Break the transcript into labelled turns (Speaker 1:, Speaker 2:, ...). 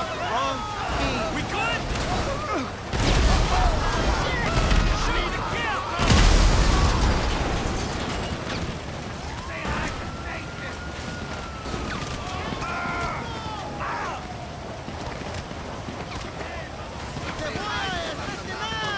Speaker 1: Wrong